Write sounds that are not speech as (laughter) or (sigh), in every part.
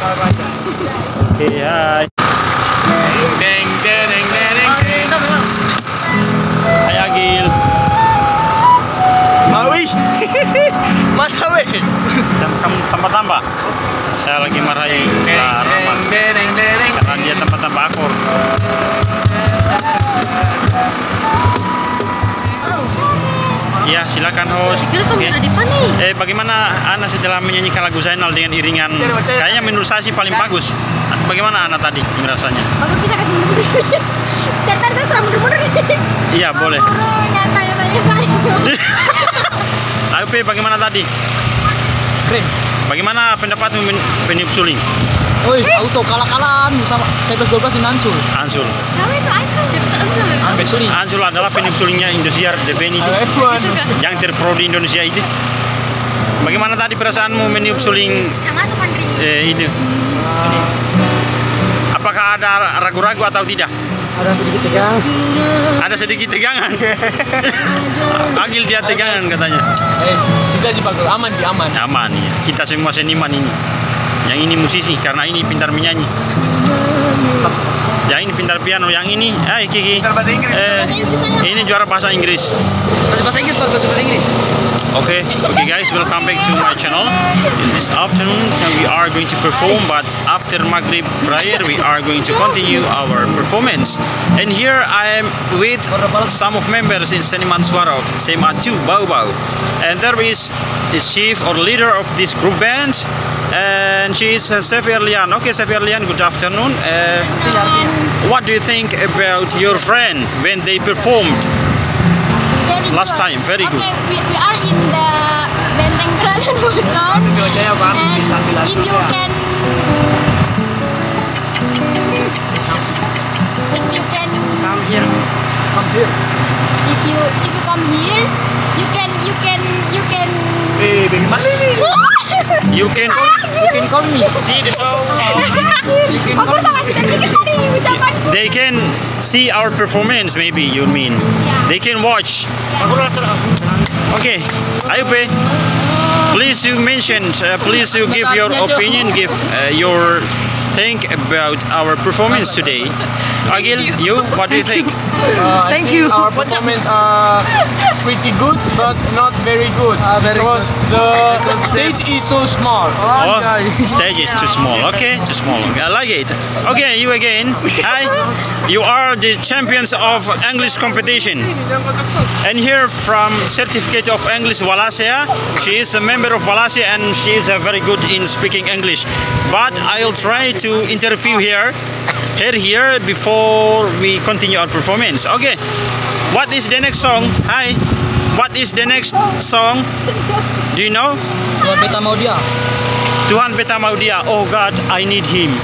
Oke. Deng deng deng deng deng. Mawi. Mata we. Saya lagi marahi Karena dia tempat tambah akur. Iya, silakan host. Kira kamu ada di mana? Bagaimana Ana setelah menyanyikan lagu Zainal dengan iringan kayaknya menurut saya sih paling bagus. Bagaimana Ana tadi rasanya? Pak Guru bisa kasih mundur. (laughs) Cetar terus serah mundur-mundur. Iya, boleh. Nyata-nyatanya saya. (laughs) Ayo bagaimana tadi? Keren. Bagaimana pendapatmu peniup suling? Oi, auto kalah-kalahan sama 11-12 di Nansul. Ansul. Sama itu suri. Ansul adalah peniup sulingnya Indosiar The yang terpro di Indonesia itu. Bagaimana tadi perasaanmu meniup suling masuk Andri. eh, itu? Apakah ada ragu-ragu atau tidak? Ada sedikit tegang. Ada sedikit tegangan. (laughs) Agil dia tegangan katanya. Eh, bisa sih Pak Guru. Aman sih, aman. Aman ya. Kita semua seniman ini. Yang ini musisi karena ini pintar menyanyi. Yang ini pintar piano, yang ini, hai Kiki. bahasa Inggris. Eh, Bahasa Inggris ini juara bahasa Inggris. Bahasa Inggris, Pak, bahasa Inggris. Okay, okay guys, welcome back to my channel. This afternoon we are going to perform, but after Maghrib prayer we are going to continue our performance. And here I am with some of members in Seniman Suara 2 Bau Bau. And there is the chief or leader of this group band, and she is uh, Erlian. Okay, Sefi Erlian, good afternoon. Uh, what do you think about your friend when they performed? Very Last time, very good. Okay, we, we are in the Benteng Kraton (laughs) Buton. And if you can if you can Come here. Come here. if you if you come here you can you can you can Eh, bagaimana ini? (laughs) You can You can call me. You can Aku sama si tadi tadi ucapanku. they can see our performance maybe you mean. They can watch. Okay. Ayo pe. Please you mentioned uh, please you give your opinion give uh, your think about our performance today. Agil you what do you think? Thank you. Our performance are pretty good, but not very good. because the stage is so small. oh stage is too small. Okay too small. I like it. Okay you again. Hi. You are the champions of English competition. And here from Certificate of English Wallacea, she is a member of Wallacea and she is uh, very good in speaking English. But I'll try to interview here, her here before we continue our performance. Okay, what is the next song? Hi, what is the next song? Do you know? Buat beta mau dia. Tuhan Beta Maudia. Oh God, I need him.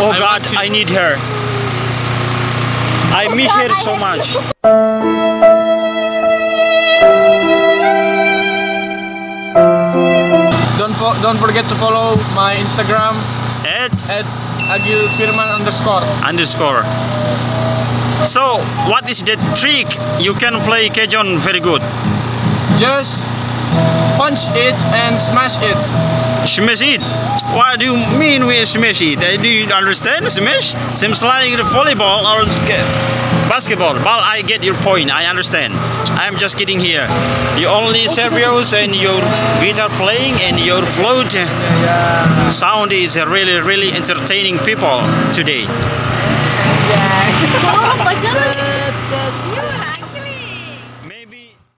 Oh God, I need her. I miss her so much. Don't fo- don't forget to follow my Instagram At Agil Firman underscore. underscore. So, what is the trick you can play Cajon very good? Just punch it and smash it. Smash it. What do you mean with smash it? Uh, Do you understand smash? Seems like the volleyball or uh, basketball. Well, I get your point. I understand. I'm just kidding here. You only serious and your guitar playing and your flute uh, sound is uh, really, really entertaining people today. Oh, pacaran. (laughs)